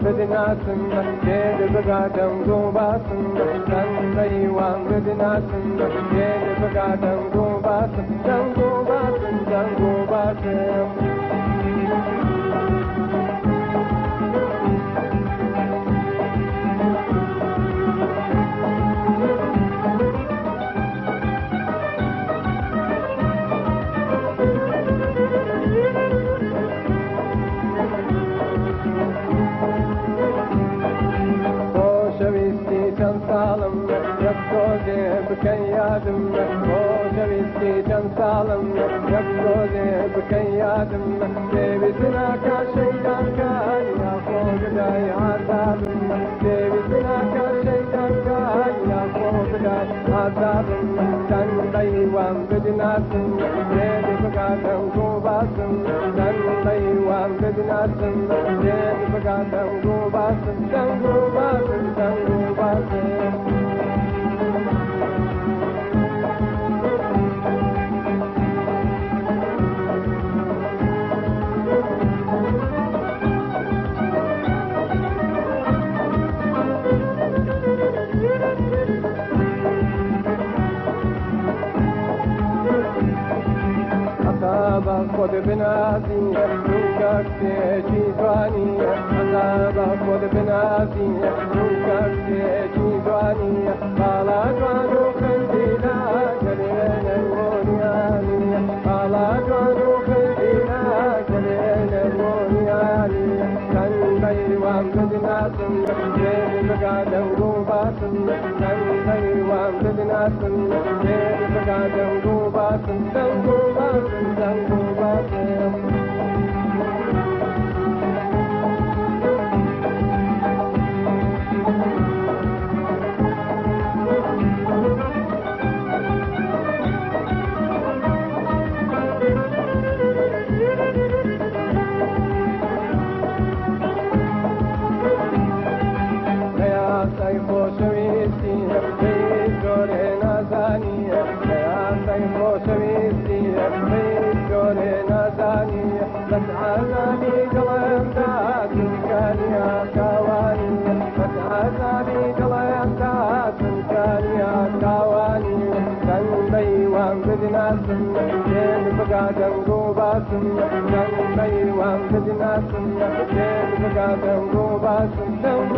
Vidinasana, Jada Bhagatam Govasana, Sandai Wang Vidinasana, Jada Bhagatam Govasana, Govasana. بكيادمنا وشبيتي شمس عالمنا نفسه بكيادمنا بيبتنا كشيطان كان يا فوق داي عذابنا بيبتنا كشيطان كان يا فوق داي عذابنا دن دايوان بدناسنا بيبي بقاتم قوباسنا دن دايوان بدناسنا بيبي بقاتم قوباسنا دن قوباسنا دن قوباسنا خود بنازی نوکر چی جوانی عذاب خود بنازی نوکر چی جوانی بالا جوان و خندینا گلین المونیانی بالا جوان و خندینا گلین المونیانی کن بیوان بدناسم جیل بگادم رو باسم کن بیوان بدناسم جیل بگادم رو باسم دنگو باسم دنگو باسم بدناسم دل بگادم گو باسم کن بیوان بدناسم دل بگادم گو باسم دم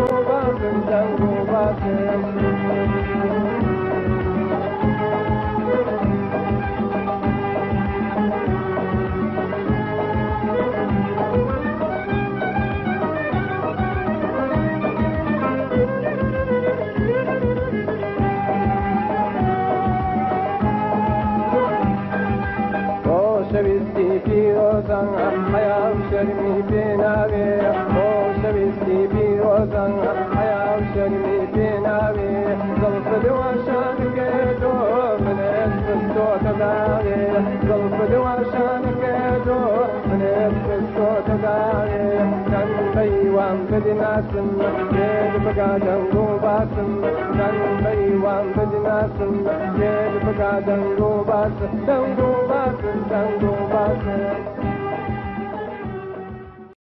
گو باسم دم گو باسم خۆشەویستی پیرۆزان حیاو شەرمی پێناوێ خۆشەویستی پیرۆزان حیاو شەرمی پێناوێ دڵفدواشانکێتۆ منێت پستۆتە داوێ دڵفدواشانکێتۆ منێت پستۆتە داوێ کەن بەیوان بدناسم دێر بگادەم گۆ باسم bas, jed bada dango bas, dango bas, dango bas.